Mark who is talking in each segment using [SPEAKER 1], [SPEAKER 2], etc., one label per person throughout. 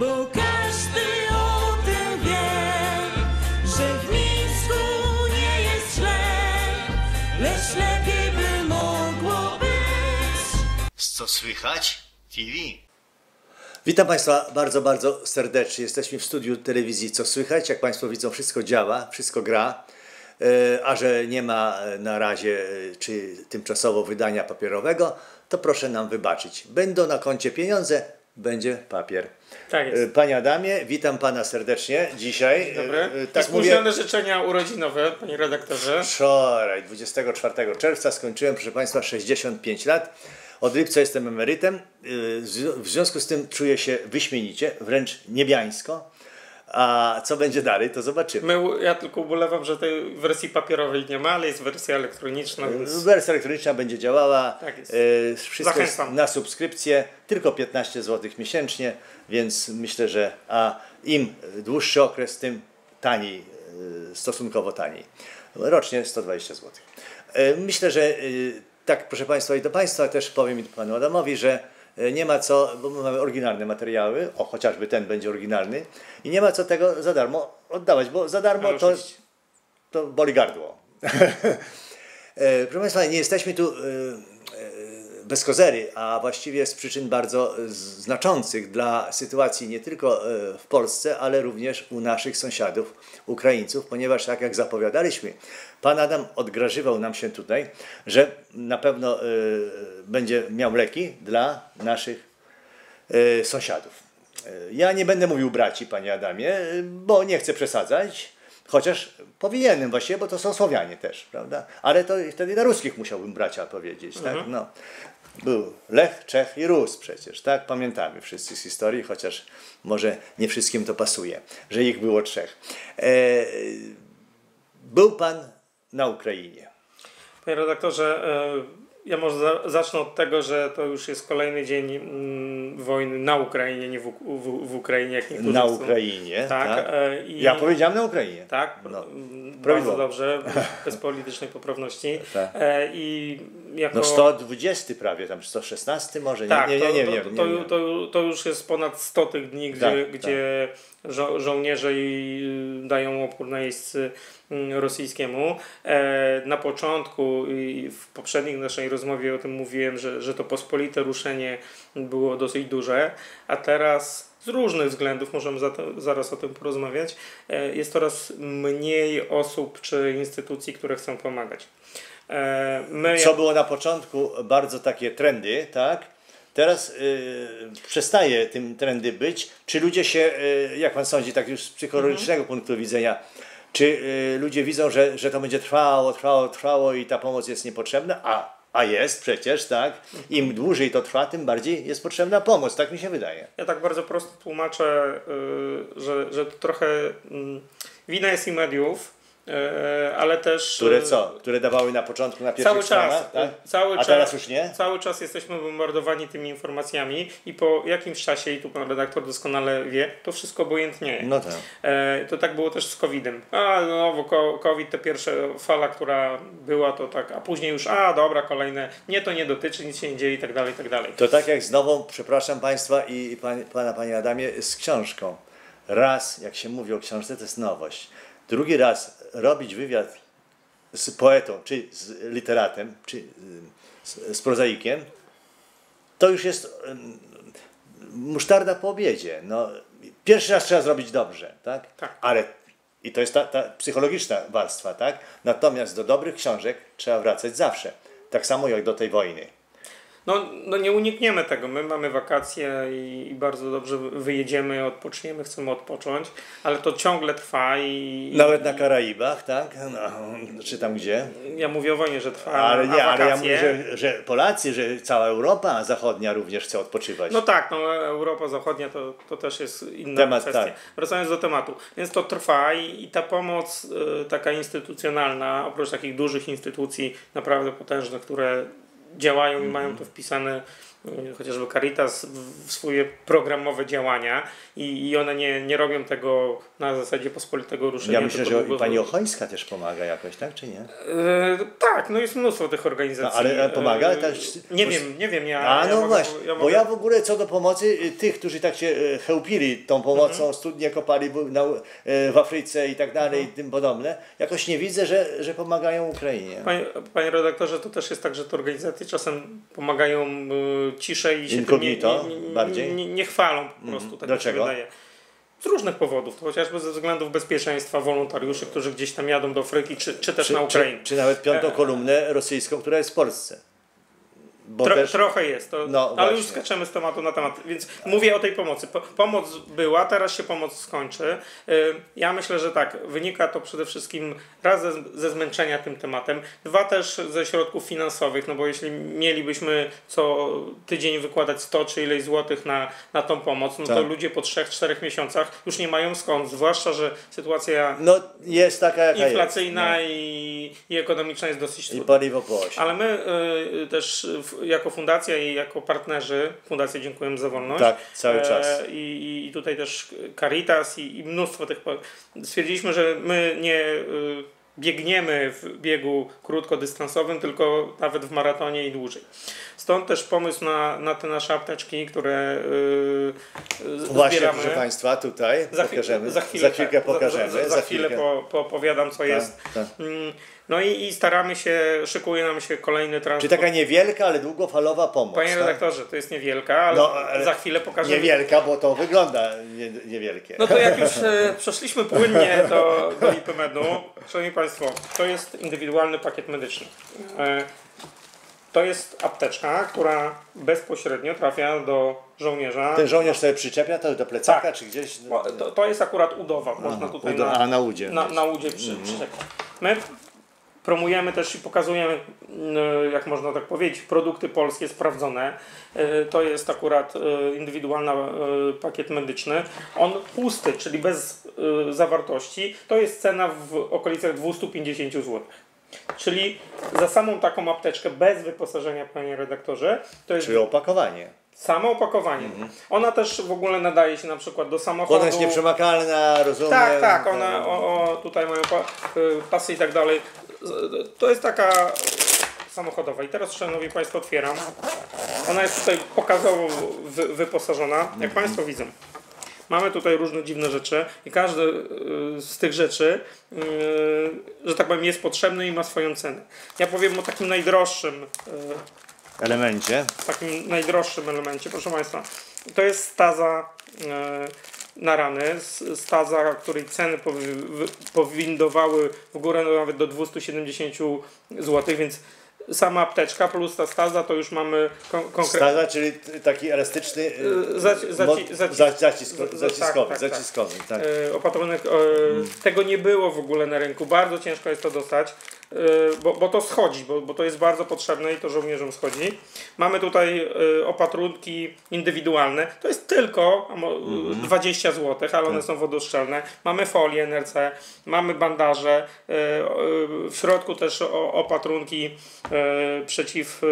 [SPEAKER 1] bo każdy o tym wie, że w Mińsku nie jest źle, lecz lepiej by mogło być.
[SPEAKER 2] Co słychać? TV.
[SPEAKER 3] Witam Państwa bardzo, bardzo serdecznie. Jesteśmy w studiu telewizji Co Słychać. Jak Państwo widzą, wszystko działa, wszystko gra. E, A że nie ma na razie e, czy tymczasowo wydania papierowego, to proszę nam wybaczyć. Będą na koncie pieniądze, będzie papier.
[SPEAKER 4] Tak jest.
[SPEAKER 3] E, Panie Adamie, witam Pana serdecznie dzisiaj.
[SPEAKER 4] Dobry.
[SPEAKER 3] E, e,
[SPEAKER 4] Tak Spóźnione życzenia urodzinowe, panie redaktorze.
[SPEAKER 3] Wczoraj, 24 czerwca, skończyłem, proszę Państwa, 65 lat. Od lipca jestem emerytem. W związku z tym czuję się wyśmienicie, wręcz niebiańsko. A co będzie dalej, to zobaczymy.
[SPEAKER 4] My, ja tylko ubolewam, że tej wersji papierowej nie ma, ale jest wersja elektroniczna, więc
[SPEAKER 3] Wersja elektroniczna będzie działała.
[SPEAKER 4] Tak jest.
[SPEAKER 3] Yy, Wszystko jest
[SPEAKER 4] Zachęcam.
[SPEAKER 3] na subskrypcję, tylko 15 zł miesięcznie, więc myślę, że a im dłuższy okres, tym taniej, yy, stosunkowo taniej. Rocznie 120 zł. Myślę, że tak, proszę Państwa, i do Państwa też powiem i Panu Adamowi, że nie ma co, bo my mamy oryginalne materiały, o chociażby ten będzie oryginalny, i nie ma co tego za darmo oddawać, bo za darmo to, to boli gardło. E, Proszę Państwa, nie jesteśmy tu e, e, bez kozery, a właściwie z przyczyn bardzo e, znaczących dla sytuacji nie tylko e, w Polsce, ale również u naszych sąsiadów, Ukraińców, ponieważ tak jak zapowiadaliśmy, Pan Adam odgrażywał nam się tutaj, że na pewno e, będzie miał leki dla naszych e, sąsiadów. E, Ja nie będę mówił braci, panie Adamie, e, bo nie chcę przesadzać, chociaż powinienem właściwie, bo to są Słowianie też, prawda? Ale to wtedy na ruskich musiałbym bracia powiedzieć, tak? No. Był Lech, Czech i Rus przecież, tak? Pamiętamy wszyscy z historii, chociaż może nie wszystkim to pasuje, że ich było trzech. E, był pan na Ukrainie.
[SPEAKER 4] Panie redaktorze, e, ja może za, zacznę od tego, że to już jest kolejny dzień mm, wojny na Ukrainie, nie w, w, w Ukrainie, jak niektórzy
[SPEAKER 3] Na. Ukrainie,
[SPEAKER 4] Tak,
[SPEAKER 3] tak?
[SPEAKER 4] e, i-
[SPEAKER 3] Ja powiedziałem na Ukrainie.
[SPEAKER 4] Tak,
[SPEAKER 3] No.
[SPEAKER 4] bardzo dobrze, bez politycznej poprawności.
[SPEAKER 3] Tak.
[SPEAKER 4] E, I jako...
[SPEAKER 3] No 120 prawie, tam 116 może, nie,
[SPEAKER 4] Tak,
[SPEAKER 3] nie, nie,
[SPEAKER 4] to,
[SPEAKER 3] nie,
[SPEAKER 4] to,
[SPEAKER 3] nie,
[SPEAKER 4] to,
[SPEAKER 3] nie,
[SPEAKER 4] to,
[SPEAKER 3] nie.
[SPEAKER 4] to, to już jest ponad 100 tych dni, gdzie,
[SPEAKER 3] Tak,
[SPEAKER 4] gdzie żo- żołnierze i- dają opór najeźdźcy mm, rosyjskiemu. E, na początku i w poprzedniej naszej rozmowie o tym mówiłem, że, że to pospolite ruszenie było dosyć duże, a teraz z różnych względów, możemy za to, zaraz o tym porozmawiać, e, jest coraz mniej osób czy instytucji, które chcą pomagać. E, my
[SPEAKER 3] Co było na początku bardzo takie trendy, tak? Teraz y, przestaje tym trendy być. Czy ludzie się, y, jak pan sądzi, tak już z psychologicznego punktu widzenia, czy y, ludzie widzą, że, że to będzie trwało, trwało, trwało i ta pomoc jest niepotrzebna? A, a jest przecież, tak? Im dłużej to trwa, tym bardziej jest potrzebna pomoc, tak mi się wydaje.
[SPEAKER 4] Ja tak bardzo prosto tłumaczę, że, że to trochę mm, wina jest i mediów, ale też.
[SPEAKER 3] Które
[SPEAKER 4] y,
[SPEAKER 3] co? Które dawały na początku na pierwszych
[SPEAKER 4] Cały czas,
[SPEAKER 3] tak?
[SPEAKER 4] cały
[SPEAKER 3] A
[SPEAKER 4] czas,
[SPEAKER 3] teraz już nie?
[SPEAKER 4] Cały czas jesteśmy bombardowani tymi informacjami i po jakimś czasie, i tu pan redaktor doskonale wie, to wszystko obojętnieje.
[SPEAKER 3] No tak.
[SPEAKER 4] E, to tak było też z COVID-em. A no, COVID, ta pierwsza fala, która była, to tak, a później już, a dobra, kolejne, nie, to nie dotyczy, nic się nie dzieje i tak dalej, i tak dalej.
[SPEAKER 3] To tak jak z nową, przepraszam Państwa i pan, Pana, Panie Adamie, z książką. Raz, jak się mówi o książce, to jest nowość. Drugi raz robić wywiad z poetą, czy z literatem, czy z, z prozaikiem, to już jest musztarda po obiedzie. No, pierwszy raz trzeba zrobić dobrze, tak?
[SPEAKER 4] Tak.
[SPEAKER 3] Ale i to jest ta, ta psychologiczna warstwa, tak? Natomiast do dobrych książek trzeba wracać zawsze. Tak samo jak do tej wojny.
[SPEAKER 4] No, no nie unikniemy tego. My mamy wakacje i, i bardzo dobrze wyjedziemy, odpoczniemy, chcemy odpocząć, ale to ciągle trwa i.
[SPEAKER 3] Nawet na Karaibach, tak? No, czy tam gdzie?
[SPEAKER 4] Ja mówię o wojnie, że trwa.
[SPEAKER 3] Ale nie, ale ja mówię, że, że Polacy, że cała Europa zachodnia również chce odpoczywać.
[SPEAKER 4] No tak, no Europa Zachodnia to, to też jest inna
[SPEAKER 3] Temat,
[SPEAKER 4] kwestia.
[SPEAKER 3] tak.
[SPEAKER 4] Wracając do tematu. Więc to trwa i, i ta pomoc y, taka instytucjonalna, oprócz takich dużych instytucji naprawdę potężnych, które działają i
[SPEAKER 3] Mhm.
[SPEAKER 4] mają to wpisane chociażby Caritas w swoje programowe działania i, i one nie, nie robią tego na zasadzie pospolitego ruszenia.
[SPEAKER 3] Ja myślę, że pani Ochońska też pomaga jakoś, tak czy nie?
[SPEAKER 4] E, tak, no jest mnóstwo tych organizacji.
[SPEAKER 3] No, ale pomaga
[SPEAKER 4] E,
[SPEAKER 3] też-
[SPEAKER 4] Nie wiem, nie wiem. Ja,
[SPEAKER 3] A
[SPEAKER 4] ja
[SPEAKER 3] no
[SPEAKER 4] mogę-
[SPEAKER 3] właśnie,
[SPEAKER 4] ja
[SPEAKER 3] bo
[SPEAKER 4] mogę-
[SPEAKER 3] ja w ogóle co do pomocy y, tych, którzy tak się y, chełpili tą pomocą,
[SPEAKER 4] Mhm.
[SPEAKER 3] studnie kopali w Afryce i tak dalej
[SPEAKER 4] Mhm.
[SPEAKER 3] i tym podobne, jakoś nie widzę, że, że pomagają Ukrainie.
[SPEAKER 4] Panie, panie redaktorze, to też jest tak, że te organizacje czasem pomagają y, ciszej i się tym nie, nie,
[SPEAKER 3] bardziej? Mhm.
[SPEAKER 4] Nie, nie chwalą po prostu. Tak mi się
[SPEAKER 3] Dlaczego?
[SPEAKER 4] wydaje. Z różnych powodów, to chociażby ze względów bezpieczeństwa wolontariuszy, którzy gdzieś tam jadą do Afryki, czy, czy też
[SPEAKER 3] Czy,
[SPEAKER 4] na Ukrainę.
[SPEAKER 3] czy, czy nawet piątą
[SPEAKER 4] E,
[SPEAKER 3] kolumnę rosyjską, która jest w Polsce. Bo
[SPEAKER 4] Tro,
[SPEAKER 3] też,
[SPEAKER 4] Trochę jest, to,
[SPEAKER 3] No,
[SPEAKER 4] ale już
[SPEAKER 3] właśnie.
[SPEAKER 4] skaczemy z tematu na temat, więc mówię o tej pomocy. Po, pomoc była, teraz się pomoc skończy. Y, Ja myślę, że tak, wynika to przede wszystkim raz ze, ze zmęczenia tym tematem, dwa też ze środków finansowych, no bo jeśli mielibyśmy co tydzień wykładać 100 czy ileś złotych na, na tą pomoc, no to
[SPEAKER 3] Tak.
[SPEAKER 4] ludzie po 3-4 miesiącach już nie mają skąd, zwłaszcza, że sytuacja
[SPEAKER 3] no jest taka jaka
[SPEAKER 4] inflacyjna
[SPEAKER 3] jest.
[SPEAKER 4] i, i ekonomiczna jest dosyć
[SPEAKER 3] No. I
[SPEAKER 4] trudna.
[SPEAKER 3] paliwo.
[SPEAKER 4] Ale my y, też w- jako fundacja i jako partnerzy, Fundacja Dziękujemy za Wolność.
[SPEAKER 3] Tak, cały
[SPEAKER 4] e,
[SPEAKER 3] czas.
[SPEAKER 4] I, i- tutaj też Caritas i, i mnóstwo tych. Stwierdziliśmy, że my nie y, biegniemy w biegu krótkodystansowym, tylko nawet w maratonie i dłużej. Stąd też pomysł na, na te nasze apteczki, które y, y,
[SPEAKER 3] Właśnie,
[SPEAKER 4] zbieramy.
[SPEAKER 3] proszę Państwa, tutaj
[SPEAKER 4] Za,
[SPEAKER 3] pokażemy.
[SPEAKER 4] za chwilę,
[SPEAKER 3] chwilkę
[SPEAKER 4] tak,
[SPEAKER 3] pokażemy.
[SPEAKER 4] Za, za, za chwilę po, po opowiadam, co jest.
[SPEAKER 3] tak.
[SPEAKER 4] Mm, No i, i staramy się, szykuje nam się kolejny transport.
[SPEAKER 3] Czy taka niewielka, ale długofalowa pomoc.
[SPEAKER 4] Panie
[SPEAKER 3] tak?
[SPEAKER 4] redaktorze, to jest niewielka, ale,
[SPEAKER 3] No, ale
[SPEAKER 4] za chwilę pokażemy.
[SPEAKER 3] Niewielka, bo to wygląda nie, niewielkie.
[SPEAKER 4] No to jak już e, przeszliśmy płynnie do, do IPMED-u, Szanowni Państwo, to jest indywidualny pakiet medyczny. E, to jest apteczka, która bezpośrednio trafia do żołnierza.
[SPEAKER 3] Ten żołnierz sobie przyczepia to do plecaka,
[SPEAKER 4] Tak.
[SPEAKER 3] czy gdzieś.
[SPEAKER 4] To, to jest akurat udowa, można tutaj
[SPEAKER 3] udo-
[SPEAKER 4] na,
[SPEAKER 3] a, na udzie.
[SPEAKER 4] na, na udzie przy, przyczepić. My promujemy też i pokazujemy, mm, jak można tak powiedzieć, produkty polskie sprawdzone. E, To jest akurat e, indywidualny pakiet medyczny. On pusty, czyli bez zawartości, to jest cena w okolicach 250 zł. Czyli za samą taką apteczkę bez wyposażenia, panie redaktorze, to jest
[SPEAKER 3] Czyli opakowanie.
[SPEAKER 4] samo opakowanie. Ona też w ogóle nadaje się na przykład do samochodu.
[SPEAKER 3] Ona jest nieprzemakalna, rozumiem.
[SPEAKER 4] Tak, tak, one o, o, tutaj mają y, pasy i tak dalej. To jest taka samochodowa. I teraz, szanowni Państwo, otwieram. Ona jest tutaj pokazowo wy, wyposażona. Jak Państwo widzą, mamy tutaj różne dziwne rzeczy i każdy y, z tych rzeczy, y, że tak powiem, jest potrzebny i ma swoją cenę. Ja powiem o takim najdroższym y,
[SPEAKER 3] Elemencie.
[SPEAKER 4] takim najdroższym elemencie, proszę Państwa. To jest staza na rany, staza, której ceny powindowały w górę nawet do 270 zł, więc sama apteczka plus ta staza to już mamy kon- konkretnie.
[SPEAKER 3] Staza, czyli taki elastyczny. y,
[SPEAKER 4] zaci- zaci-
[SPEAKER 3] mo-
[SPEAKER 4] zaci-
[SPEAKER 3] za- zacisko,
[SPEAKER 4] za-
[SPEAKER 3] zaciskowy.
[SPEAKER 4] tak, tak,
[SPEAKER 3] zaciskowy tak.
[SPEAKER 4] E, opatrunek, e, tego nie było w ogóle na rynku, bardzo ciężko jest to dostać, bo, bo to schodzi, bo, bo to jest bardzo potrzebne i to żołnierzom schodzi. Mamy tutaj e, opatrunki indywidualne, to jest tylko a mo- 20 zł, ale one są wodoszczelne. Mamy folię NRC, mamy bandaże, e, w środku też o, opatrunki przeciw...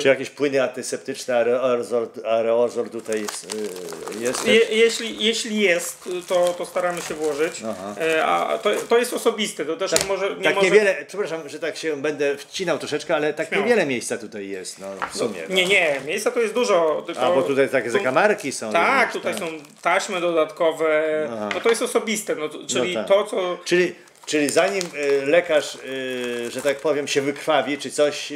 [SPEAKER 3] Czy jakieś płyny antyseptyczne, aerozol, aerozol tutaj jest? y, jest
[SPEAKER 4] Je, jeśli, jeśli jest, to, to staramy się włożyć.
[SPEAKER 3] Aha.
[SPEAKER 4] A to, to jest osobiste, to też nie może. Nie
[SPEAKER 3] tak
[SPEAKER 4] może
[SPEAKER 3] niewiele, przepraszam, że tak się będę wcinał troszeczkę, ale tak
[SPEAKER 4] Śmiało.
[SPEAKER 3] niewiele miejsca tutaj jest, no w sumie. no.
[SPEAKER 4] nie, nie, miejsca to jest dużo. Tylko
[SPEAKER 3] A, bo tutaj takie
[SPEAKER 4] są-
[SPEAKER 3] zakamarki są.
[SPEAKER 4] Tak, tutaj są taśmy dodatkowe.
[SPEAKER 3] Aha.
[SPEAKER 4] No to jest osobiste, no, czyli
[SPEAKER 3] No tak.
[SPEAKER 4] to, co.
[SPEAKER 3] Czyli, czyli zanim y, lekarz, y, że tak powiem, się wykrwawi, czy coś...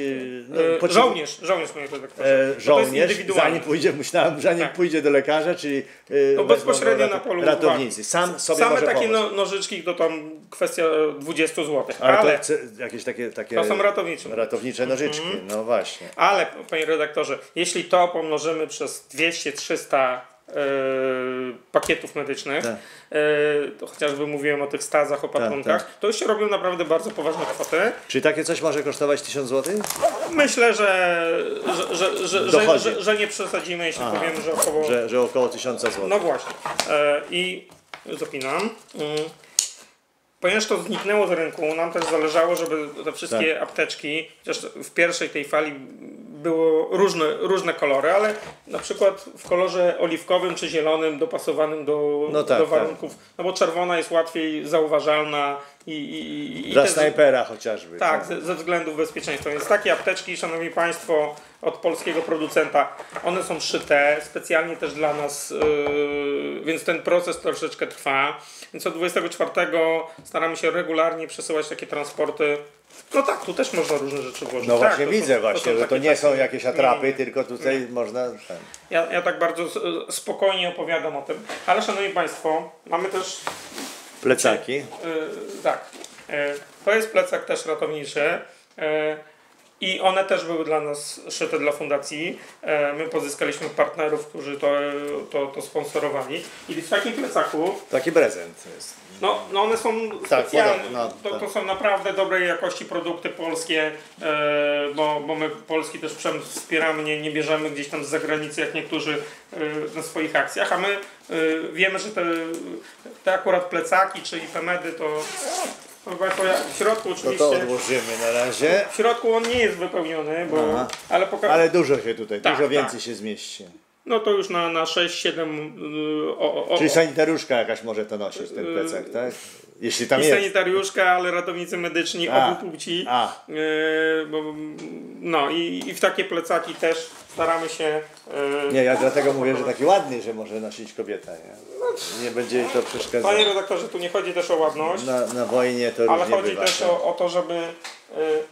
[SPEAKER 3] No,
[SPEAKER 4] E,
[SPEAKER 3] potrzebu-
[SPEAKER 4] żołnierz, żołnierz panie redaktorze.
[SPEAKER 3] E, żołnierz, zanim pójdzie, myślałem, zanim
[SPEAKER 4] Tak.
[SPEAKER 3] pójdzie do lekarza, czyli wezmą
[SPEAKER 4] bezpośrednio na polu
[SPEAKER 3] ratownicy. Sam sobie
[SPEAKER 4] Same takie
[SPEAKER 3] pomóc.
[SPEAKER 4] no, nożyczki to tam kwestia 20 zł.
[SPEAKER 3] Ale,
[SPEAKER 4] Ale,
[SPEAKER 3] to jakieś takie, takie
[SPEAKER 4] to są ratownicze.
[SPEAKER 3] ratownicze nożyczki, no właśnie.
[SPEAKER 4] Ale, panie redaktorze, jeśli to pomnożymy przez 200-300 yy, pakietów medycznych,
[SPEAKER 3] Tak.
[SPEAKER 4] to chociażby mówiłem o tych stazach, opatrunkach,
[SPEAKER 3] Tak,
[SPEAKER 4] to już się robią naprawdę bardzo poważne kwoty.
[SPEAKER 3] Czy takie coś może kosztować 1000 zł?
[SPEAKER 4] Myślę, że, że, że, że, że, nie przesadzimy, jeśli
[SPEAKER 3] Aha.
[SPEAKER 4] powiemy, że około...
[SPEAKER 3] Że, że około 1000 zł.
[SPEAKER 4] No właśnie. E, I zapinam. Mm. Ponieważ to zniknęło z rynku, nam też zależało, żeby te wszystkie
[SPEAKER 3] Tak.
[SPEAKER 4] apteczki, chociaż w pierwszej tej fali było różne, różne kolory, ale na przykład w kolorze oliwkowym czy zielonym dopasowanym do,
[SPEAKER 3] No tak,
[SPEAKER 4] do
[SPEAKER 3] tak.
[SPEAKER 4] warunków. No bo czerwona jest łatwiej zauważalna i, i, i
[SPEAKER 3] Dla snajpera chociażby.
[SPEAKER 4] tak, ze, ze względów bezpieczeństwa. Więc takie apteczki, szanowni państwo, od polskiego producenta, one są szyte specjalnie też dla nas, yy, więc ten proces troszeczkę trwa. Więc od 24 staramy się regularnie przesyłać takie transporty. No tak, tu też można różne rzeczy włożyć.
[SPEAKER 3] No
[SPEAKER 4] tak,
[SPEAKER 3] właśnie
[SPEAKER 4] to
[SPEAKER 3] widzę
[SPEAKER 4] są-
[SPEAKER 3] właśnie,
[SPEAKER 4] są
[SPEAKER 3] że to nie są jakieś
[SPEAKER 4] Nie,
[SPEAKER 3] atrapy,
[SPEAKER 4] nie.
[SPEAKER 3] tylko tutaj można... Ten.
[SPEAKER 4] Ja, ja tak bardzo spokojnie opowiadam o tym. Ale szanowni państwo, mamy też
[SPEAKER 3] Plecaki.
[SPEAKER 4] Yy, tak. Yy, to jest plecak też ratowniczy. Yy, I one też były dla nas szyte dla fundacji. Yy, my pozyskaliśmy partnerów, którzy to, to, to sponsorowali. I w takim plecaku,
[SPEAKER 3] Taki prezent jest.
[SPEAKER 4] no, no one są
[SPEAKER 3] Tak,
[SPEAKER 4] specjalne.
[SPEAKER 3] no,
[SPEAKER 4] to,
[SPEAKER 3] tak.
[SPEAKER 4] to są naprawdę dobrej jakości produkty polskie, yy, bo, bo my polski też przemysł wspieramy, nie, nie bierzemy gdzieś tam z zagranicy, jak niektórzy yy, na swoich akcjach, a my wiemy, że te, te akurat plecaki czy IPMedy to Proszę Państwa, ja w środku
[SPEAKER 3] To
[SPEAKER 4] oczywiście.
[SPEAKER 3] to odłożymy na razie.
[SPEAKER 4] W środku on nie jest wypełniony, bo,
[SPEAKER 3] Aha.
[SPEAKER 4] ale poka-
[SPEAKER 3] Ale dużo się tutaj,
[SPEAKER 4] Tak,
[SPEAKER 3] dużo
[SPEAKER 4] tak.
[SPEAKER 3] więcej się zmieści.
[SPEAKER 4] No to już na, na 6-7 yy, o, o,
[SPEAKER 3] Czyli sanitariuszka jakaś może to nosić, ten plecak, tak? Jeśli tam
[SPEAKER 4] i
[SPEAKER 3] jest.
[SPEAKER 4] sanitariuszka, ale ratownicy medyczni
[SPEAKER 3] A.
[SPEAKER 4] obu płci.
[SPEAKER 3] A.
[SPEAKER 4] Yy, bo, no i, i w takie plecaki też staramy się.
[SPEAKER 3] Nie, ja dlatego mówię, że taki ładny, że może nosić kobieta. Nie, nie będzie jej to
[SPEAKER 4] Panie
[SPEAKER 3] przeszkadzało.
[SPEAKER 4] redaktorze, tu nie chodzi też o ładność,
[SPEAKER 3] Na, na wojnie to
[SPEAKER 4] ale chodzi
[SPEAKER 3] bywa.
[SPEAKER 4] też
[SPEAKER 3] tak.
[SPEAKER 4] o, o to, żeby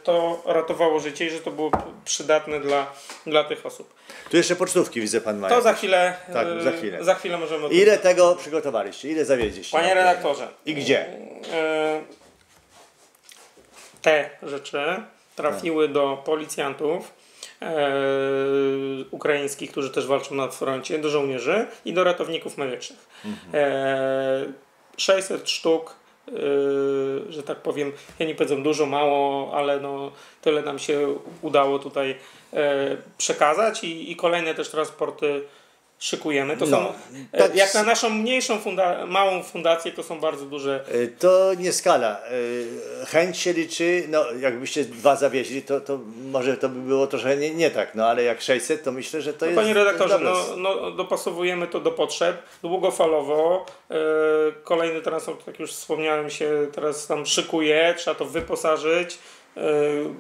[SPEAKER 4] to ratowało życie i że to było przydatne dla, dla tych osób.
[SPEAKER 3] Tu jeszcze pocztówki widzę pan ma.
[SPEAKER 4] To za chwilę,
[SPEAKER 3] Tak, za chwilę.
[SPEAKER 4] za chwilę możemy
[SPEAKER 3] Ile tego przygotowaliście? Ile zawieźliście?
[SPEAKER 4] Panie redaktorze,
[SPEAKER 3] I gdzie?
[SPEAKER 4] e, te rzeczy trafiły do policjantów ukraińskich, którzy też walczą na froncie, do żołnierzy i do ratowników medycznych. E, 600 sztuk, tak powiem, ja nie powiedzą dużo, mało, ale no, tyle nam się udało tutaj e, przekazać i, i kolejne też transporty szykujemy. To
[SPEAKER 3] No,
[SPEAKER 4] są, e,
[SPEAKER 3] tak
[SPEAKER 4] jak na naszą mniejszą, funda- małą fundację, to są bardzo duże
[SPEAKER 3] Y, To nie skala. Y, Chęć się liczy, no jakbyście dwa zawieźli, to, to może to by było trochę nie, nie tak, no ale jak 600, to myślę, że to jest
[SPEAKER 4] Panie redaktorze, no, no, dopasowujemy to do potrzeb długofalowo. E, kolejny transport, jak już wspomniałem, się teraz tam szykuje, trzeba to wyposażyć. E,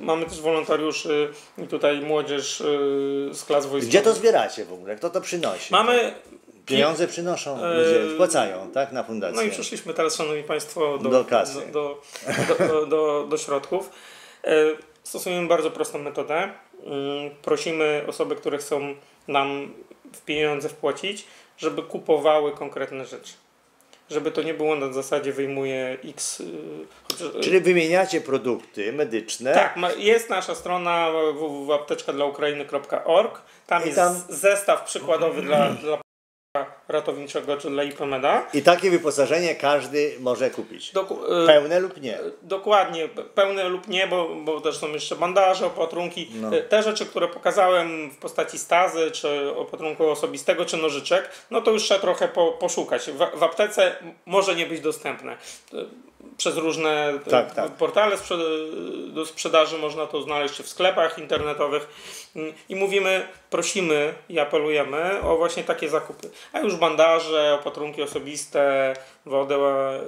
[SPEAKER 4] mamy też wolontariuszy i tutaj młodzież e, z klas wojskowych.
[SPEAKER 3] Gdzie to zbieracie w ogóle? Kto to przynosi?
[SPEAKER 4] Mamy.
[SPEAKER 3] Pieniądze przynoszą,
[SPEAKER 4] E,
[SPEAKER 3] ludzie wpłacają, tak, na fundację.
[SPEAKER 4] No i przyszliśmy teraz, Szanowni Państwo, do,
[SPEAKER 3] Do kasy.
[SPEAKER 4] Do, do, do, do, środków. Stosujemy bardzo prostą metodę. Mm, Prosimy osoby, które chcą nam w pieniądze wpłacić, żeby kupowały konkretne rzeczy. Żeby to nie było na zasadzie wyjmuję X. y, chociaż-
[SPEAKER 3] Czyli wymieniacie produkty medyczne.
[SPEAKER 4] tak, jest nasza strona www.apteczkadlaukrainy.org. Tam
[SPEAKER 3] I
[SPEAKER 4] jest
[SPEAKER 3] tam-
[SPEAKER 4] zestaw przykładowy dla, dla ratowniczego czy dla.
[SPEAKER 3] I takie wyposażenie każdy może kupić.
[SPEAKER 4] Doku- y,
[SPEAKER 3] Pełne lub nie.
[SPEAKER 4] Dokładnie, pe- pełne lub nie, bo, bo też są jeszcze bandaże, opatrunki.
[SPEAKER 3] No.
[SPEAKER 4] E, Te rzeczy, które pokazałem w postaci stazy, czy opatrunku osobistego, czy nożyczek, no to już trzeba trochę po, poszukać. W, w aptece może nie być dostępne. Przez różne
[SPEAKER 3] Tak, tak.
[SPEAKER 4] portale do sprzedaży można to znaleźć, w sklepach internetowych. I mówimy, prosimy i apelujemy o właśnie takie zakupy. A już bandaże, opatrunki osobiste, wodę.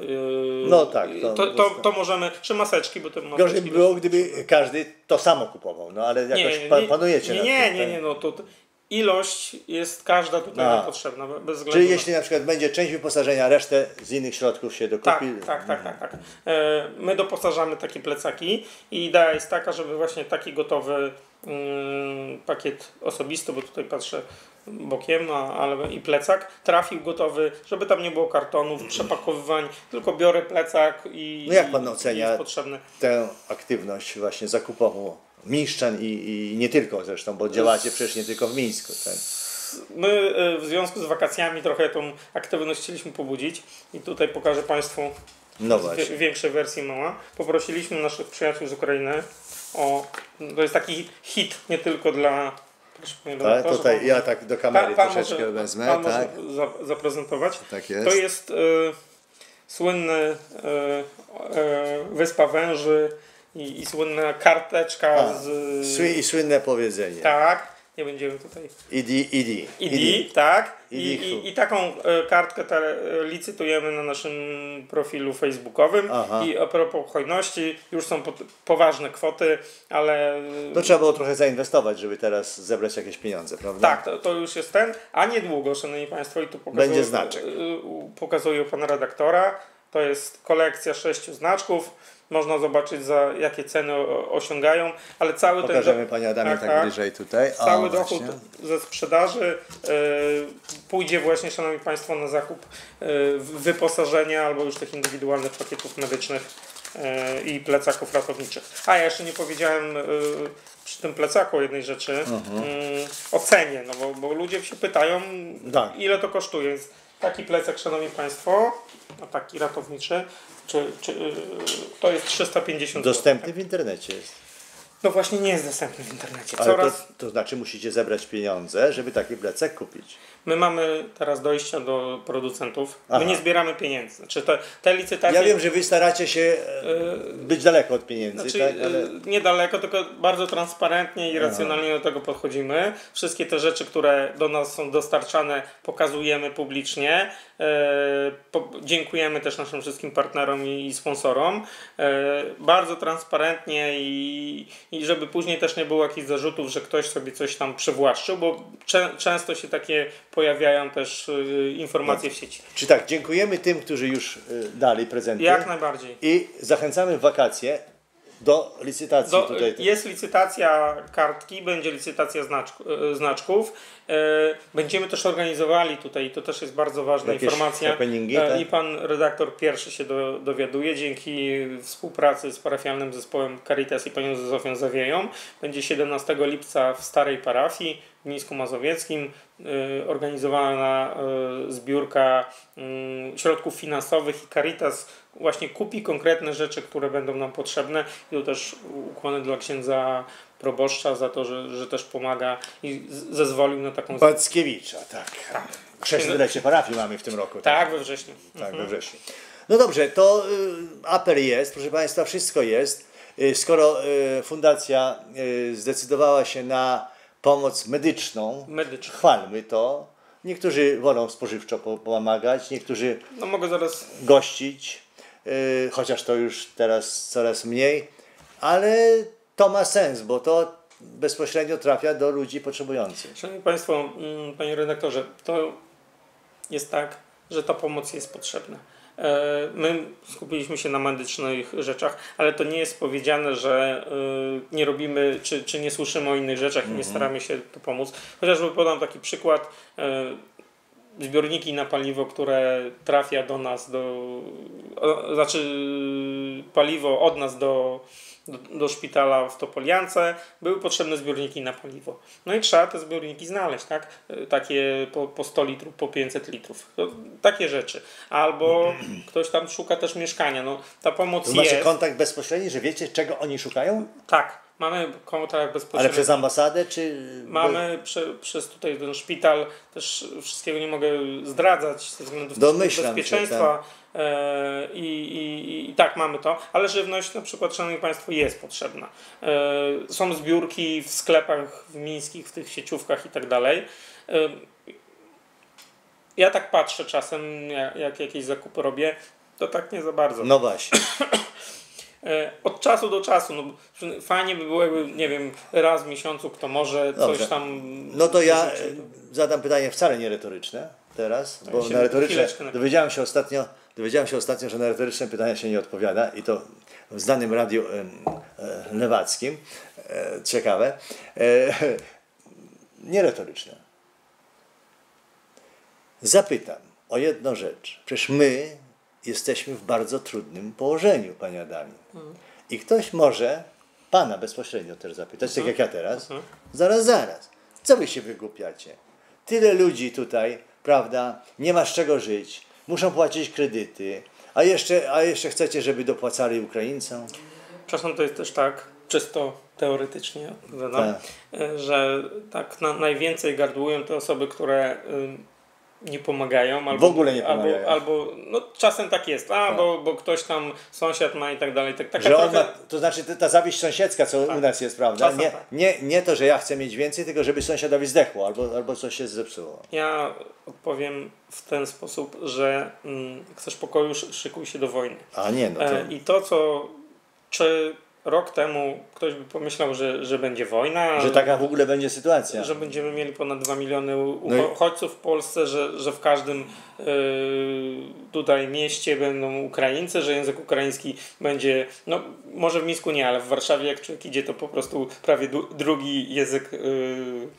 [SPEAKER 4] Yy,
[SPEAKER 3] No tak,
[SPEAKER 4] to,
[SPEAKER 3] to-
[SPEAKER 4] to, to, możemy, czy maseczki, bo
[SPEAKER 3] Gorzej
[SPEAKER 4] maseczki...
[SPEAKER 3] by było, gdyby każdy to samo kupował, no ale jakoś panujecie
[SPEAKER 4] nie,
[SPEAKER 3] nad
[SPEAKER 4] nie,
[SPEAKER 3] tym.
[SPEAKER 4] nie,
[SPEAKER 3] tak?
[SPEAKER 4] nie, no to to ilość jest każda tutaj
[SPEAKER 3] A.
[SPEAKER 4] potrzebna, bez względu
[SPEAKER 3] Czyli
[SPEAKER 4] na...
[SPEAKER 3] jeśli na przykład będzie część wyposażenia, resztę z innych środków się dokupi.
[SPEAKER 4] Tak, tak, tak, tak, tak. E, My doposażamy takie plecaki i idea jest taka, żeby właśnie taki gotowy mm, pakiet osobisty, bo tutaj patrzę bokiem, a, ale i plecak, trafił gotowy, żeby tam nie było kartonów, przepakowywań, tylko biorę plecak i
[SPEAKER 3] No jak pan ocenia? Tę aktywność właśnie zakupową Mińszczan i, i nie tylko zresztą, bo działacie przecież nie tylko w Mińsku. Tak?
[SPEAKER 4] My e, w związku z wakacjami trochę tą aktywność chcieliśmy pobudzić i tutaj pokażę Państwu
[SPEAKER 3] No
[SPEAKER 4] większej wersji mała. Poprosiliśmy naszych przyjaciół z Ukrainy o, to jest taki hit nie tylko dla
[SPEAKER 3] Tak, tutaj ja tak do kamery troszeczkę
[SPEAKER 4] może,
[SPEAKER 3] wezmę.
[SPEAKER 4] pan
[SPEAKER 3] tak,
[SPEAKER 4] może zaprezentować.
[SPEAKER 3] tak jest.
[SPEAKER 4] To jest e, słynny e, e, Wyspa Węży i, i słynna karteczka
[SPEAKER 3] A,
[SPEAKER 4] z...
[SPEAKER 3] Sły, I słynne powiedzenie.
[SPEAKER 4] Tak, nie będziemy tutaj...
[SPEAKER 3] Idi, idi.
[SPEAKER 4] ID, tak. I, i, I taką e, kartkę te, e, licytujemy na naszym profilu facebookowym.
[SPEAKER 3] Aha.
[SPEAKER 4] I a propos hojności, już są po, poważne kwoty, ale
[SPEAKER 3] To trzeba było trochę zainwestować, żeby teraz zebrać jakieś pieniądze, prawda?
[SPEAKER 4] tak, to, to już jest ten. A niedługo, szanowni państwo, i tu pokazuję,
[SPEAKER 3] Będzie znaczek.
[SPEAKER 4] pokazuję pana redaktora. To jest kolekcja sześciu znaczków. Można zobaczyć za jakie ceny osiągają, ale cały
[SPEAKER 3] Pokażemy
[SPEAKER 4] ten.
[SPEAKER 3] Panie Adamie tak, bliżej tutaj. O,
[SPEAKER 4] Cały dochód ze sprzedaży e, pójdzie właśnie, Szanowni Państwo, na zakup e, wyposażenia albo już tych indywidualnych pakietów medycznych e, i plecaków ratowniczych. A ja jeszcze nie powiedziałem przy tym plecaku jednej rzeczy,
[SPEAKER 3] Mhm.
[SPEAKER 4] mm, o cenie, no bo, bo ludzie się pytają,
[SPEAKER 3] Tak.
[SPEAKER 4] ile to kosztuje. Więc taki plecak, Szanowni Państwo, no taki ratowniczy, czy, czy, e, to jest 350 zł.
[SPEAKER 3] Dostępny w internecie jest.
[SPEAKER 4] No właśnie nie jest dostępny w internecie. Coraz
[SPEAKER 3] to, to znaczy musicie zebrać pieniądze, żeby taki plecak kupić.
[SPEAKER 4] My mamy teraz dojścia do producentów.
[SPEAKER 3] Aha.
[SPEAKER 4] My nie zbieramy pieniędzy. Znaczy te, te licytacje.
[SPEAKER 3] Ja wiem, że wy staracie się e, być daleko od pieniędzy,
[SPEAKER 4] Znaczy,
[SPEAKER 3] tak? Ale...
[SPEAKER 4] y, niedaleko, tylko bardzo transparentnie i racjonalnie do tego podchodzimy. Wszystkie te rzeczy, które do nas są dostarczane, pokazujemy publicznie. E, dziękujemy też naszym wszystkim partnerom i, sponsorom. E, bardzo transparentnie i, i żeby później też nie było jakichś zarzutów, że ktoś sobie coś tam przywłaszczył, bo cze, często się takie pojawiają też y, informacje w sieci.
[SPEAKER 3] Czy tak, dziękujemy tym, którzy już e, dali prezenty
[SPEAKER 4] Jak najbardziej.
[SPEAKER 3] i zachęcamy w wakacje do licytacji
[SPEAKER 4] Do,
[SPEAKER 3] tutaj.
[SPEAKER 4] jest licytacja kartki, będzie licytacja znaczku, e, znaczków. E, Będziemy też organizowali tutaj, to też jest bardzo ważna
[SPEAKER 3] Jakieś
[SPEAKER 4] informacja. E,
[SPEAKER 3] tak?
[SPEAKER 4] I pan redaktor pierwszy się do, dowiaduje dzięki współpracy z parafialnym zespołem Caritas i panią Zofią Zawieją. Będzie 17 lipca w Starej Parafii w Mińsku Mazowieckim e, organizowana e, zbiórka mm, środków finansowych i Caritas właśnie kupi konkretne rzeczy, które będą nam potrzebne. I tu też ukłony dla księdza proboszcza za to, że, że też pomaga i zezwolił na taką...
[SPEAKER 3] Backiewicza, tak. Chrzestnolecie parafii mamy w tym roku.
[SPEAKER 4] Tak, we wrześniu.
[SPEAKER 3] Tak, we wrześniu. No dobrze, to y, apel jest, proszę Państwa, wszystko jest. Y, skoro y, fundacja y, zdecydowała się na pomoc medyczną,
[SPEAKER 4] Medyczną.
[SPEAKER 3] chwalmy to. Niektórzy wolą spożywczo po- pomagać, niektórzy
[SPEAKER 4] No mogę zaraz...
[SPEAKER 3] gościć, y, chociaż to już teraz coraz mniej, ale to ma sens, bo to bezpośrednio trafia do ludzi potrzebujących.
[SPEAKER 4] Szanowni Państwo, mm, Panie redaktorze, to jest tak, że ta pomoc jest potrzebna. E, My skupiliśmy się na medycznych rzeczach, ale to nie jest powiedziane, że y, nie robimy, czy, czy nie słyszymy o innych rzeczach i nie staramy się tu pomóc. Chociażby podam taki przykład. e, Zbiorniki na paliwo, które trafia do nas, do, znaczy paliwo od nas do, do, do szpitala w Topoliance, były potrzebne zbiorniki na paliwo. No i trzeba te zbiorniki znaleźć, tak? Takie po, po 100 litrów, po 500 litrów. To, takie rzeczy. Albo ktoś tam szuka też mieszkania. No, ta pomoc
[SPEAKER 3] To macie
[SPEAKER 4] jest.
[SPEAKER 3] kontakt bezpośredni, że wiecie, czego oni szukają?
[SPEAKER 4] Tak, mamy kontakt bezpośredni.
[SPEAKER 3] Ale przez ambasadę, czy...
[SPEAKER 4] Mamy prze, przez tutaj ten szpital, też wszystkiego nie mogę zdradzać ze względów
[SPEAKER 3] Domyślam się,
[SPEAKER 4] bezpieczeństwa. E, i, i, I tak mamy to, ale żywność na przykład, Szanowni Państwo, jest potrzebna. E, są zbiórki w sklepach w mińskich, w tych sieciówkach i tak dalej. E, ja tak patrzę czasem, jak jakieś zakupy robię, to tak nie za bardzo.
[SPEAKER 3] No właśnie.
[SPEAKER 4] E, Od czasu do czasu, no, fajnie by było, jakby, nie wiem, raz w miesiącu kto może
[SPEAKER 3] Dobrze.
[SPEAKER 4] coś tam.
[SPEAKER 3] No to ja e, zadam pytanie wcale nie retoryczne teraz, bo
[SPEAKER 4] się
[SPEAKER 3] na retoryczne dowiedziałem się ostatnio, dowiedziałem się ostatnio, że na retoryczne pytania się nie odpowiada i to w znanym radiu e, lewackim. Ciekawe. E, Nie retoryczne. Zapytam o jedną rzecz. Przecież my jesteśmy w bardzo trudnym położeniu, panie Adamie. I ktoś może pana bezpośrednio też zapytać, tak jak ja teraz. Zaraz, zaraz. Co wy się wygłupiacie? Tyle ludzi tutaj, prawda? Nie ma z czego żyć. Muszą płacić kredyty. A jeszcze, a jeszcze chcecie, żeby dopłacali Ukraińcom?
[SPEAKER 4] Czasem to jest też tak, czysto teoretycznie odpowiadam,
[SPEAKER 3] Tak.
[SPEAKER 4] e, że tak na, najwięcej gardłują te osoby, które nie pomagają. Albo,
[SPEAKER 3] W ogóle nie pomagają. Tak.
[SPEAKER 4] Albo, albo no, czasem tak jest, a bo, bo ktoś tam sąsiad ma i tak dalej. Tak, taka
[SPEAKER 3] Że
[SPEAKER 4] trochę-
[SPEAKER 3] ma, to znaczy ta- zawiść sąsiedzka, co u nas jest, prawda?
[SPEAKER 4] Czasem
[SPEAKER 3] Nie,
[SPEAKER 4] tak.
[SPEAKER 3] nie, nie to, że ja chcę mieć więcej, tylko żeby sąsiadowi zdechło albo, albo coś się zepsuło.
[SPEAKER 4] Ja odpowiem w ten sposób, że mm, chcesz pokoju, szy- szykuj się do wojny.
[SPEAKER 3] A nie, no to...
[SPEAKER 4] E, I to, co czy rok temu ktoś by pomyślał, że, że będzie wojna,
[SPEAKER 3] Że taka w ogóle będzie sytuacja.
[SPEAKER 4] że będziemy mieli ponad 2 miliony u-
[SPEAKER 3] No i-
[SPEAKER 4] uchodźców w Polsce, że, że w każdym yy, tutaj mieście będą Ukraińcy, że język ukraiński będzie, no może w Mińsku nie, ale w Warszawie jak człowiek idzie, to po prostu prawie drugi język yy,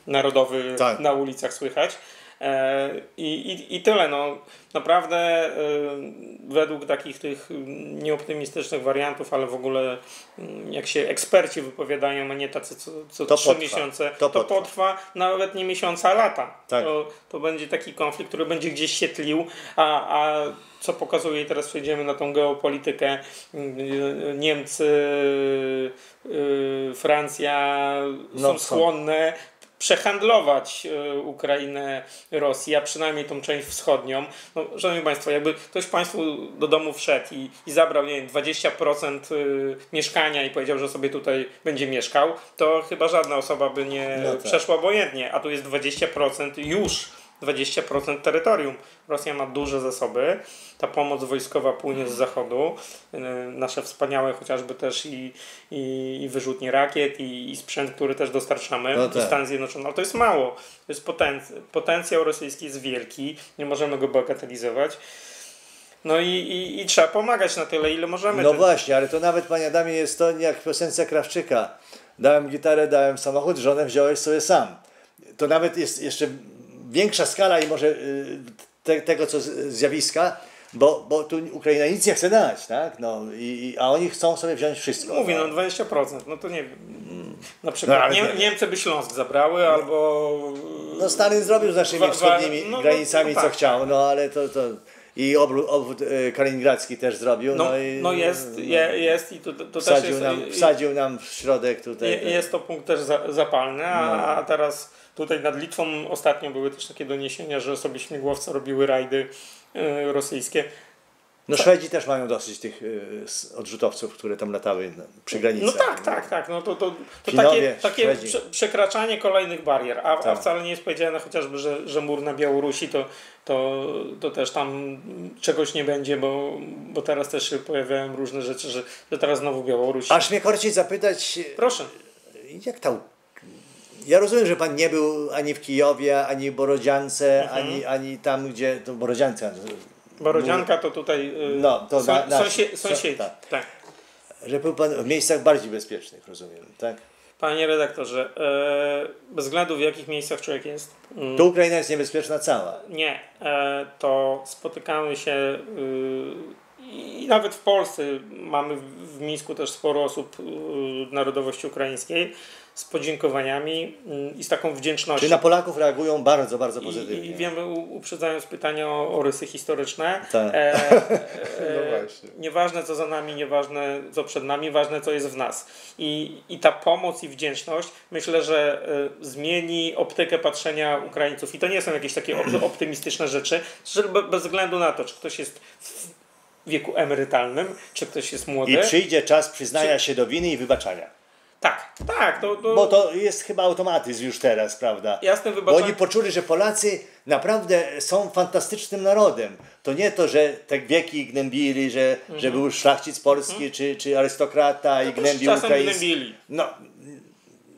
[SPEAKER 4] narodowy
[SPEAKER 3] Tak.
[SPEAKER 4] na ulicach słychać. E, I, i, I tyle. No, naprawdę e, według takich tych nieoptymistycznych wariantów, ale w ogóle mm, jak się eksperci wypowiadają, a nie tacy co, co
[SPEAKER 3] To potrwa.
[SPEAKER 4] miesiące,
[SPEAKER 3] To
[SPEAKER 4] to,
[SPEAKER 3] potrwa.
[SPEAKER 4] potrwa nawet nie miesiąca, a lata.
[SPEAKER 3] Tak.
[SPEAKER 4] To, to będzie taki konflikt, który będzie gdzieś się tlił, a, a co pokazuje, teraz przejdziemy na tą geopolitykę, Niemcy, y, Francja
[SPEAKER 3] No,
[SPEAKER 4] są
[SPEAKER 3] są.
[SPEAKER 4] skłonne przehandlować y, Ukrainę Rosji, a przynajmniej tą część wschodnią. No, szanowni Państwo, jakby ktoś Państwu do domu wszedł i, i zabrał, nie wiem, 20% y, mieszkania i powiedział, że sobie tutaj będzie mieszkał, to chyba żadna osoba by nie
[SPEAKER 3] No tak.
[SPEAKER 4] przeszła obojętnie, a tu jest 20% już 20% terytorium. Rosja ma duże zasoby. Ta pomoc wojskowa płynie z zachodu. Yy, Nasze wspaniałe chociażby też i, i, i wyrzutnie rakiet, i, i sprzęt, który też dostarczamy
[SPEAKER 3] No
[SPEAKER 4] do
[SPEAKER 3] tak.
[SPEAKER 4] Stanów Zjednoczonych. Ale to jest mało. To jest potenc- potencjał rosyjski jest wielki. Nie możemy go bagatelizować. No i, i, i trzeba pomagać na tyle, ile możemy.
[SPEAKER 3] No właśnie, ale to nawet, panie Adamie, jest to jak w piosence Krawczyka. Dałem gitarę, dałem samochód, żonę wziąłeś sobie sam. To nawet jest jeszcze większa skala i może y, te, tego, co zjawiska, bo, bo tu Ukraina nic nie chce dać, tak? No, i, a oni chcą sobie wziąć wszystko.
[SPEAKER 4] Mówi,
[SPEAKER 3] no.
[SPEAKER 4] no 20%, no to nie wiem. Na przykład
[SPEAKER 3] No,
[SPEAKER 4] Nie,
[SPEAKER 3] to-
[SPEAKER 4] Niemcy by Śląsk zabrały, albo...
[SPEAKER 3] No Stalin zrobił z naszymi wschodnimi
[SPEAKER 4] no, no,
[SPEAKER 3] granicami
[SPEAKER 4] no
[SPEAKER 3] co
[SPEAKER 4] tak.
[SPEAKER 3] chciał, no ale to, to i obrót, obwód e, kaliningradzki też zrobił.
[SPEAKER 4] No,
[SPEAKER 3] No, i,
[SPEAKER 4] no jest, je, jest i to, to też
[SPEAKER 3] wsadził,
[SPEAKER 4] jest...
[SPEAKER 3] nam, wsadził nam w środek tutaj.
[SPEAKER 4] Je, jest to punkt też za, zapalny, a,
[SPEAKER 3] No.
[SPEAKER 4] a teraz tutaj nad Litwą ostatnio były też takie doniesienia, że sobie śmigłowce robiły rajdy y, rosyjskie.
[SPEAKER 3] No Szwedzi też mają dosyć tych y, odrzutowców, które tam latały przy granicy.
[SPEAKER 4] No tak, tak, tak. No to, to, to
[SPEAKER 3] Finowie,
[SPEAKER 4] takie, takie prze, przekraczanie kolejnych barier, a, a
[SPEAKER 3] Tak.
[SPEAKER 4] wcale nie jest powiedziane chociażby, że, że mur na Białorusi to, to, to też tam czegoś nie będzie, bo, bo teraz też się pojawiają różne rzeczy, że, że teraz znowu Białoruś.
[SPEAKER 3] Aż mnie korci zapytać,
[SPEAKER 4] Proszę.
[SPEAKER 3] jak tam... Ja rozumiem, że pan nie był ani w Kijowie, ani w Borodziance,
[SPEAKER 4] Mhm.
[SPEAKER 3] ani, ani tam, gdzie... To Borodziance,
[SPEAKER 4] Borodzianka to tutaj y,
[SPEAKER 3] No, to na- na- so-
[SPEAKER 4] sąsiedzi.
[SPEAKER 3] tak.
[SPEAKER 4] tak.
[SPEAKER 3] że był pan w miejscach bardziej bezpiecznych, rozumiem, tak?
[SPEAKER 4] Panie redaktorze, e, bez względu w jakich miejscach człowiek jest, mm,
[SPEAKER 3] To Ukraina jest niebezpieczna cała.
[SPEAKER 4] nie, e, to spotykamy się y, i nawet w Polsce mamy w, w Mińsku też sporo osób y, narodowości ukraińskiej z podziękowaniami y, i z taką wdzięcznością.
[SPEAKER 3] Czyli na Polaków reagują bardzo, bardzo
[SPEAKER 4] I,
[SPEAKER 3] pozytywnie.
[SPEAKER 4] I wiemy, u- uprzedzając pytania o, o rysy historyczne,
[SPEAKER 3] Tak.
[SPEAKER 4] e, e,
[SPEAKER 3] No właśnie.
[SPEAKER 4] nieważne co za nami, nieważne co przed nami, ważne co jest w nas. I, i ta pomoc i wdzięczność myślę, że e, zmieni optykę patrzenia Ukraińców. I to nie są jakieś takie op- optymistyczne rzeczy, bez względu na to, czy ktoś jest w wieku emerytalnym, czy ktoś jest młody.
[SPEAKER 3] I przyjdzie czas przyznania się do winy i wybaczania.
[SPEAKER 4] Tak, tak. To, to,
[SPEAKER 3] Bo to jest chyba automatyzm już teraz, prawda?
[SPEAKER 4] Jasne
[SPEAKER 3] Bo
[SPEAKER 4] wybaczenie.
[SPEAKER 3] oni poczuli, że Polacy naprawdę są fantastycznym narodem. To nie to, że te wieki gnębili, że, że był szlachcic polski czy, czy arystokrata i
[SPEAKER 4] Mhm. też
[SPEAKER 3] gnębił
[SPEAKER 4] gnębili.
[SPEAKER 3] No,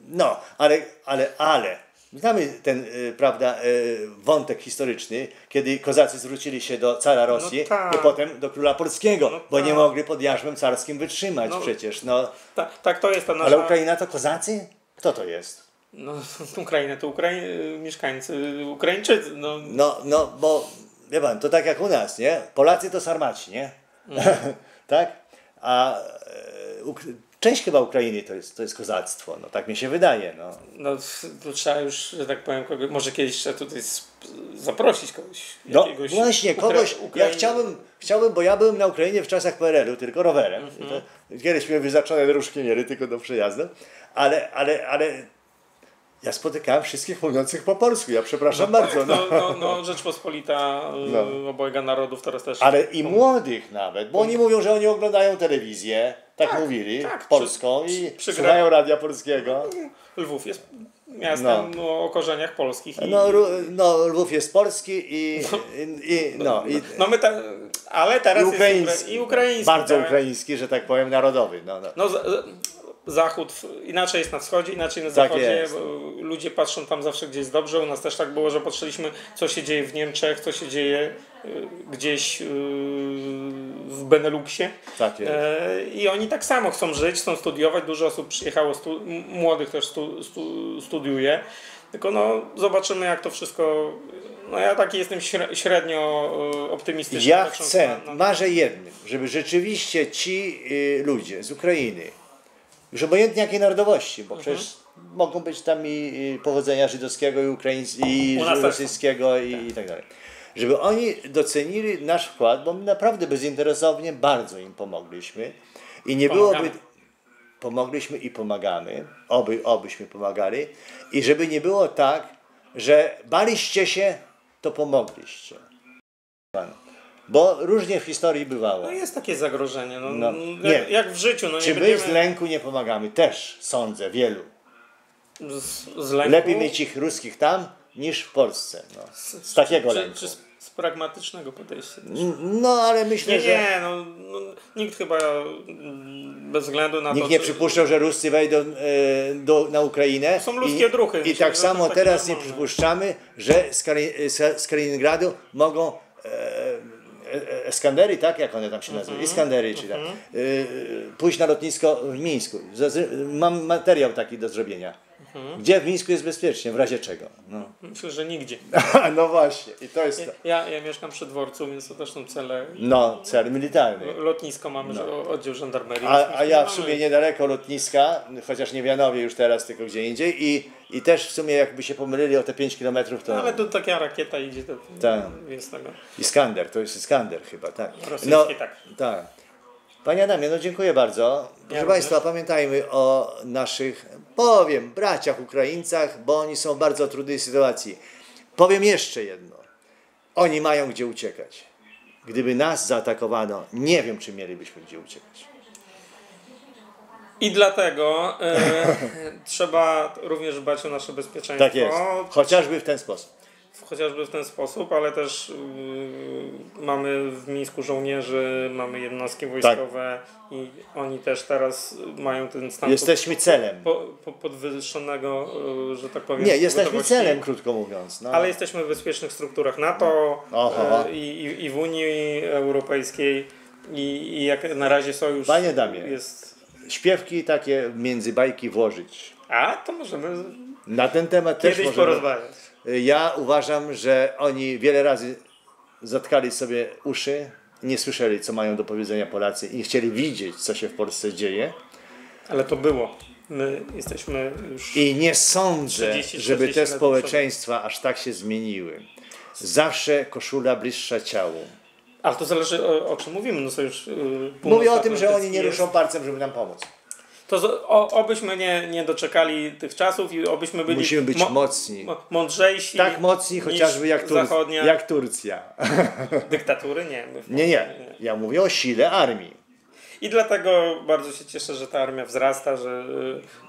[SPEAKER 3] no ale, ale, ale. Znamy ten, y, prawda, y, wątek historyczny, kiedy kozacy zwrócili się do cara Rosji
[SPEAKER 4] No tak.
[SPEAKER 3] i potem do króla polskiego,
[SPEAKER 4] No
[SPEAKER 3] bo
[SPEAKER 4] tak.
[SPEAKER 3] nie mogli pod jarzmem carskim wytrzymać
[SPEAKER 4] No.
[SPEAKER 3] przecież. No.
[SPEAKER 4] Tak, tak, to jest ta nasza...
[SPEAKER 3] Ale Ukraina to kozacy? Kto to jest?
[SPEAKER 4] No, Ukraina to Ukrai... mieszkańcy Ukraińczycy. No,
[SPEAKER 3] No, no, bo wie pan, to tak jak u nas, nie? Polacy to sarmaci, nie? tak? A e, część chyba Ukrainy to jest, to jest kozactwo, no tak mi się wydaje, no.
[SPEAKER 4] no to trzeba już, że tak powiem, kogo... może kiedyś trzeba tutaj zaprosić kogoś.
[SPEAKER 3] No właśnie,
[SPEAKER 4] Ukra-
[SPEAKER 3] kogoś, ja
[SPEAKER 4] Ukrai-
[SPEAKER 3] chciałbym, chciałbym, bo ja byłem na Ukrainie w czasach PRL-u, tylko rowerem.
[SPEAKER 4] Mhm.
[SPEAKER 3] Kiedyś miałem wyznaczone dróżki niery tylko do przejazdu, ale, ale, ale Ja spotykałem wszystkich mówiących po polsku, ja przepraszam bardzo. No.
[SPEAKER 4] No, no, no Rzeczpospolita y,
[SPEAKER 3] No.
[SPEAKER 4] obojga narodów teraz też.
[SPEAKER 3] Ale i młodych nawet, bo oni mówią, że oni oglądają telewizję, tak, mówili,
[SPEAKER 4] tak,
[SPEAKER 3] polską
[SPEAKER 4] przy-
[SPEAKER 3] i
[SPEAKER 4] przy-
[SPEAKER 3] słuchają radia polskiego.
[SPEAKER 4] Lwów jest miastem no. o korzeniach polskich. I,
[SPEAKER 3] No, no Lwów jest polski i, i, i no, i,
[SPEAKER 4] no my ta, ale teraz
[SPEAKER 3] i
[SPEAKER 4] jest
[SPEAKER 3] ukraiński.
[SPEAKER 4] ukra- i ukraiński.
[SPEAKER 3] Bardzo
[SPEAKER 4] tak?
[SPEAKER 3] ukraiński, że tak powiem, narodowy. No, no.
[SPEAKER 4] No, zachód inaczej jest na wschodzie, inaczej na
[SPEAKER 3] Tak
[SPEAKER 4] zachodzie. Ludzie patrzą tam zawsze, gdzie jest dobrze. U nas też tak było, że patrzyliśmy, co się dzieje w Niemczech, co się dzieje y, gdzieś y, w Beneluxie.
[SPEAKER 3] Tak.
[SPEAKER 4] E, I oni tak samo chcą żyć, chcą studiować. Dużo osób przyjechało, stu, młodych też stu, stu, studiuje. Tylko no, zobaczymy, jak to wszystko. No ja taki jestem śre- średnio y, optymistyczny.
[SPEAKER 3] Ja chcę,
[SPEAKER 4] na- na-
[SPEAKER 3] marzę jednym, żeby rzeczywiście ci y, ludzie z Ukrainy, już obojętnie jakiej narodowości, bo
[SPEAKER 4] Mhm.
[SPEAKER 3] przecież mogą być tam i pochodzenia żydowskiego i, ukraińskiego, i rosyjskiego i, i tak dalej. Żeby oni docenili nasz wkład, bo my naprawdę bezinteresownie bardzo im pomogliśmy i nie
[SPEAKER 4] Pomagamy.
[SPEAKER 3] byłoby pomogliśmy i pomagamy, oby, obyśmy pomagali i żeby nie było tak, że baliście się, to pomogliście. Pan. Bo różnie w historii bywało.
[SPEAKER 4] No jest takie zagrożenie. No,
[SPEAKER 3] No,
[SPEAKER 4] jak,
[SPEAKER 3] nie.
[SPEAKER 4] jak w życiu. No, nie
[SPEAKER 3] Czy my
[SPEAKER 4] będziemy
[SPEAKER 3] z lęku nie pomagamy? Też sądzę, wielu.
[SPEAKER 4] z, z lęku.
[SPEAKER 3] Lepiej mieć ich ruskich tam niż w Polsce. No. Z takiego
[SPEAKER 4] czy,
[SPEAKER 3] lęku.
[SPEAKER 4] czy z, z pragmatycznego podejścia.
[SPEAKER 3] No ale myślę,
[SPEAKER 4] Nie,
[SPEAKER 3] że
[SPEAKER 4] nie, no, no nikt chyba mm, bez względu na
[SPEAKER 3] nikt
[SPEAKER 4] to.
[SPEAKER 3] nie
[SPEAKER 4] czy-
[SPEAKER 3] przypuszczał, że Ruscy wejdą e, do, na Ukrainę.
[SPEAKER 4] są ludzkie
[SPEAKER 3] I,
[SPEAKER 4] druhy.
[SPEAKER 3] I tak samo teraz nie
[SPEAKER 4] normalne.
[SPEAKER 3] przypuszczamy, że z, Kali, z, z Kaliningradu mogą e, Eskandery, tak jak one tam się nazywają,
[SPEAKER 4] Mhm.
[SPEAKER 3] Iskandery, czy tak, e, pójść na lotnisko w Mińsku. Mam materiał taki do zrobienia.
[SPEAKER 4] Mhm.
[SPEAKER 3] Gdzie w Mińsku jest bezpiecznie, w razie czego. No,
[SPEAKER 4] Myślę, że nigdzie.
[SPEAKER 3] no właśnie, i to jest to.
[SPEAKER 4] Ja, ja mieszkam przy dworcu, więc to też są cele.
[SPEAKER 3] No, cel militarny.
[SPEAKER 4] Lotnisko mamy, że oddział żandarmerii.
[SPEAKER 3] A, a ja w
[SPEAKER 4] mamy-
[SPEAKER 3] sumie niedaleko lotniska, chociaż nie w Janowie już teraz, tylko gdzie indziej i, i też w sumie jakby się pomylili o te 5 km to...
[SPEAKER 4] Ale tu taka rakieta idzie, to,
[SPEAKER 3] Tak.
[SPEAKER 4] więc tego.
[SPEAKER 3] Iskander, to jest Iskander chyba, tak.
[SPEAKER 4] Rosyjski, tak.
[SPEAKER 3] tak. Panie Adamie, no dziękuję bardzo. Proszę
[SPEAKER 4] również.
[SPEAKER 3] Państwa, pamiętajmy o naszych, powiem, braciach Ukraińcach, bo oni są w bardzo trudnej sytuacji. Powiem jeszcze jedno. Oni mają gdzie uciekać. Gdyby nas zaatakowano, nie wiem, czy mielibyśmy gdzie uciekać.
[SPEAKER 4] I dlatego e, trzeba również dbać o nasze bezpieczeństwo.
[SPEAKER 3] Tak jest. Chociażby w ten sposób.
[SPEAKER 4] Chociażby w ten sposób, ale też yy, mamy w Mińsku żołnierzy, mamy jednostki wojskowe i oni też teraz mają ten stan
[SPEAKER 3] Jesteśmy celem.
[SPEAKER 4] pod, po, podwyższonego, yy, że tak powiem.
[SPEAKER 3] Nie, jesteśmy celem, krótko mówiąc. No.
[SPEAKER 4] Ale jesteśmy w bezpiecznych strukturach NATO
[SPEAKER 3] Oho.
[SPEAKER 4] e, i, i, w Unii Europejskiej i, i jak na razie sojusz
[SPEAKER 3] Panie Damie.
[SPEAKER 4] jest...
[SPEAKER 3] Śpiewki takie między bajki włożyć.
[SPEAKER 4] A, to możemy
[SPEAKER 3] Na ten temat też
[SPEAKER 4] kiedyś
[SPEAKER 3] możemy...
[SPEAKER 4] porozmawiać.
[SPEAKER 3] Ja uważam, że oni wiele razy zatkali sobie uszy, nie słyszeli, co mają do powiedzenia Polacy i nie chcieli widzieć, co się w Polsce dzieje.
[SPEAKER 4] Ale to było. My jesteśmy już...
[SPEAKER 3] I nie sądzę,
[SPEAKER 4] 30,
[SPEAKER 3] żeby
[SPEAKER 4] 40
[SPEAKER 3] te społeczeństwa aż tak się zmieniły. Zawsze koszula bliższa ciału.
[SPEAKER 4] Ale to zależy o, o czym mówimy. No sojusz, yy,
[SPEAKER 3] Mówię o tym, że oni nie
[SPEAKER 4] jest-
[SPEAKER 3] ruszą palcem, żeby nam pomóc.
[SPEAKER 4] To z, o, obyśmy nie, nie doczekali tych czasów i obyśmy byli
[SPEAKER 3] Musimy być
[SPEAKER 4] mo-
[SPEAKER 3] mocni.
[SPEAKER 4] mo- mądrzejsi.
[SPEAKER 3] Tak mocni chociażby jak, Tur-
[SPEAKER 4] zachodnia
[SPEAKER 3] jak Turcja.
[SPEAKER 4] dyktatury. Nie,
[SPEAKER 3] Nie, nie. Ja mówię o sile armii.
[SPEAKER 4] I dlatego bardzo się cieszę, że ta armia wzrasta, że,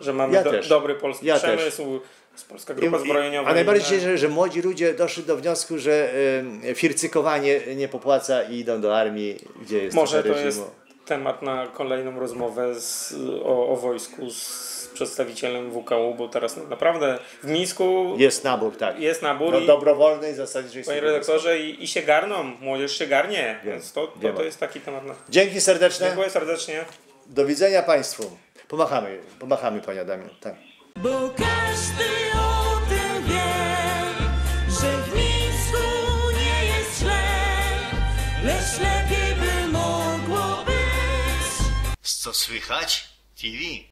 [SPEAKER 4] że mamy
[SPEAKER 3] Ja
[SPEAKER 4] do,
[SPEAKER 3] też.
[SPEAKER 4] dobry polski
[SPEAKER 3] Ja
[SPEAKER 4] przemysł, jest polska
[SPEAKER 3] I-
[SPEAKER 4] grupa zbrojeniowa.
[SPEAKER 3] A najbardziej cieszę, że młodzi ludzie doszli do wniosku, że y, fircykowanie nie popłaca i idą do armii, gdzie jest
[SPEAKER 4] Może to jest
[SPEAKER 3] reżimu.
[SPEAKER 4] Temat na kolejną rozmowę z, o, o wojsku z przedstawicielem WKU, bo teraz naprawdę w Mińsku
[SPEAKER 3] Jest nabór, tak.
[SPEAKER 4] jest nabór
[SPEAKER 3] No,
[SPEAKER 4] i,
[SPEAKER 3] dobrowolnej zasadzie, że
[SPEAKER 4] panie redaktorze, i, i się garną, młodzież się garnie, więc to, to,
[SPEAKER 3] wiem.
[SPEAKER 4] to jest taki temat. Na...
[SPEAKER 3] Dzięki serdeczne.
[SPEAKER 4] Dziękuję serdecznie.
[SPEAKER 3] Do widzenia Państwu. Pomachamy, pomachamy Panie Adamie. Tak.
[SPEAKER 1] Bo każdy
[SPEAKER 2] Co słychać? TV.